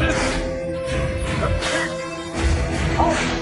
Otis! Oh.